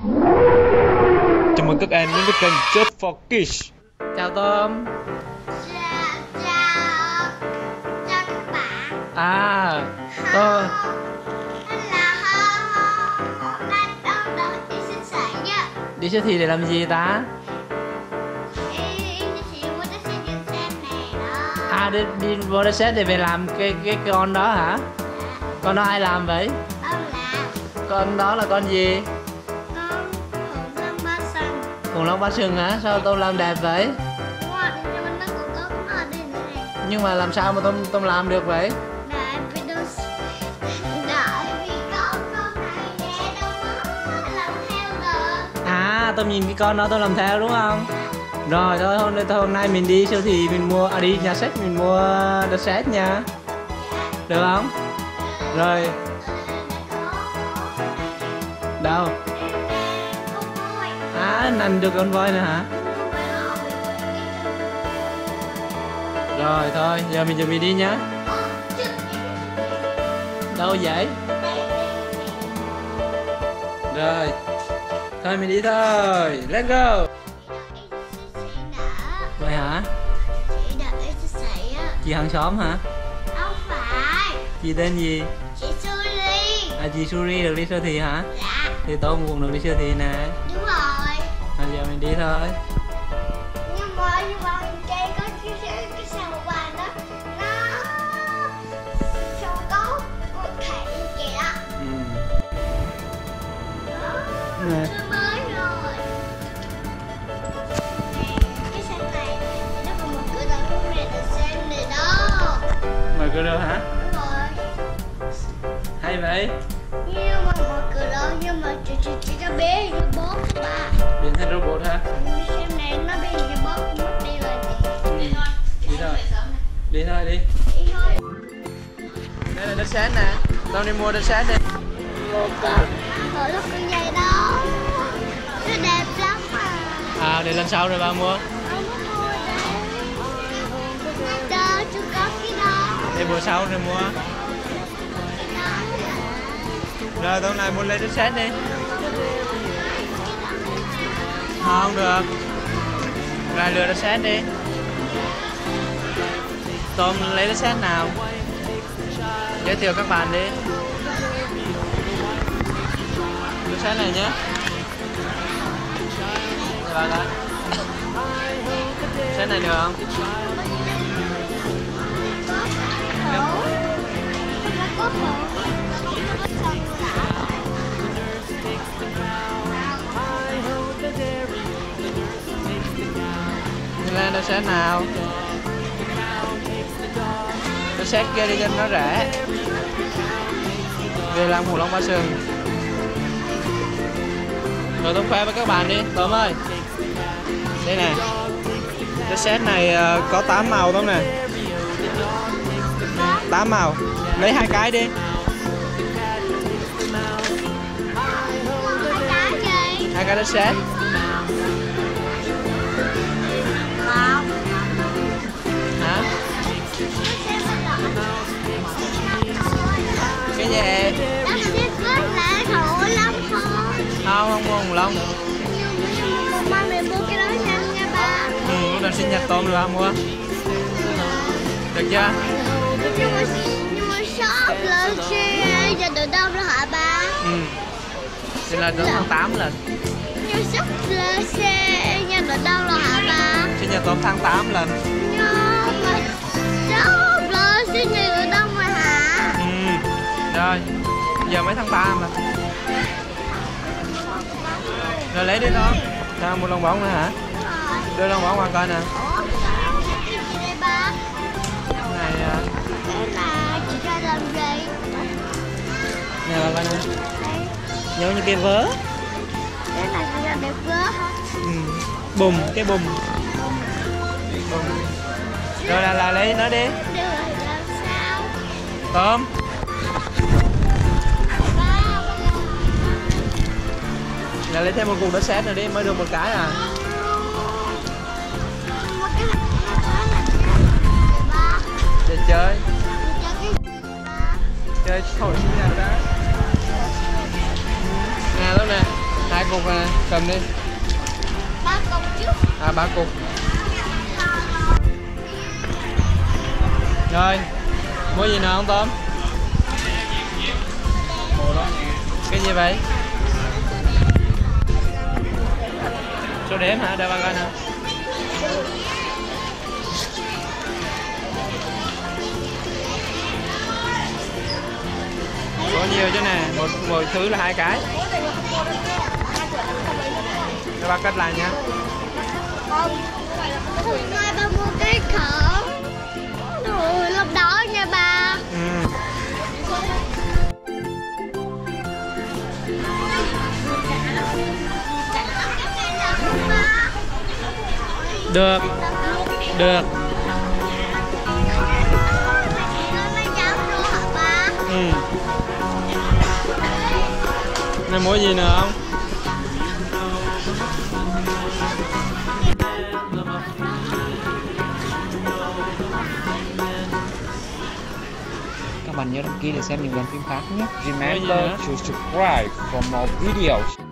Chào mừng các em đến với kênh Just for Kids. Chào Tôm Chào, chào, chào các bạn. À con được đi siêu thị để làm gì ta. À đi, đi vô đây xét để về làm cái cái con đó hả? Con đó ai làm vậy? Ông là Con đó là con gì Khủng long ba sừng hả? Sao Tôm làm đẹp vậy? Nhưng mà làm sao mà Tôm Tôm làm được vậy. À Tôm nhìn cái con đó Tôm làm theo đúng không? Rồi thôi hôm nay, hôm nay mình đi siêu thị mình mua À đi nhà sách mình mua đất xét nha. Được không? Rồi. Đâu nành được con voi nữa hả? Rồi thôi giờ mình chuẩn bị đi nhá. Đâu vậy? Rồi. Thôi mình đi thôi. Let's go. Vậy hả? Chị hàng xóm hả? Không phải Chị tên gì? Chị Suri À chị Suri được đi siêu thị hả? Dạ. Thì tôi cũng được đi siêu thị nè mình đi thôi. Nhưng mà nhưng mà cái có cái cái cái sào bàn đó Nó Sao có Có thể kìa đó. Ừ. Đó Nè. Mới rồi. Cái xe này Nó còn một cửa đằng lúc này để xem này đó. Mời cô đâu hả? Đúng rồi. Hay vậy. Nhưng mà mở cửa đó Nhưng mà chị chị chị nó bé sáng nè. Tao đi mua đất sáng đi. Ở lúc con dây đó Nó đẹp lắm mà À để lần sau rồi ba mua. Đó chú có cái đó Để bữa sau rồi mua. Rồi tối nay mua lấy đất sáng đi. Không được. Rồi, lừa đất sáng đi. Tôm lấy đất sáng nào? Giới thiệu các bạn đi. Cái xe này nhé. Xe bạn ơi này được không? Nó Nó lên đất nào xét sét đi cho nó rẻ Về làm hồ long ba sừng Rồi tôi khoe với các bạn đi Tôm ơi. Đây nè. Cái set này ờ, có 8 màu không nè? 8 màu. Lấy hai cái đi. Hai cái gì đất set. Không Hả? Về Không, không mua khủng lông Nhưng mẹ mua cái đó nhanh nha ba Ừ, lúc nào sinh nhật con được không mua Được chưa? Nhưng mà nhưng mà shop lên xe giờ từ đâu đó hả ba? Ừ Thì là đến tháng 8 lần Nhưng shop lên xe nhà từ đâu là hả ba? Sinh nhật con tháng 8 lần Nhưng mà shop Rồi. Giờ mấy tháng 3 mà Rồi lấy đi con Sao mua lông bóng nữa hả? Đưa lông bóng qua coi nè. Này? À. Nè bà coi nè. Nhớ như cái vớ. Cái này chị đẹp vớ ừ. Bùm, cái bùm Bùm. Rồi là, là lấy nó đi. Tôm. Là lấy thêm một cục đất sét nữa đi, mới được một cái à. Để chơi. Chơi thổi sinh nhật đó Nè, lúc nè, hai cục nè, cầm đi. Ba cục trước à ba cục. Rồi, mua gì nữa không tôm cái gì vậy? Số đếm hả? Để ba coi nè có nhiều chứ nè. Một một thứ là hai cái. Để ba cách lại nha. Không, phải là mua cái khẩu. Được. Được. Ừ. Này mua gì nữa không? Các bạn nhớ đăng ký để xem những đoạn phim khác nhé. Remember to subscribe for more videos.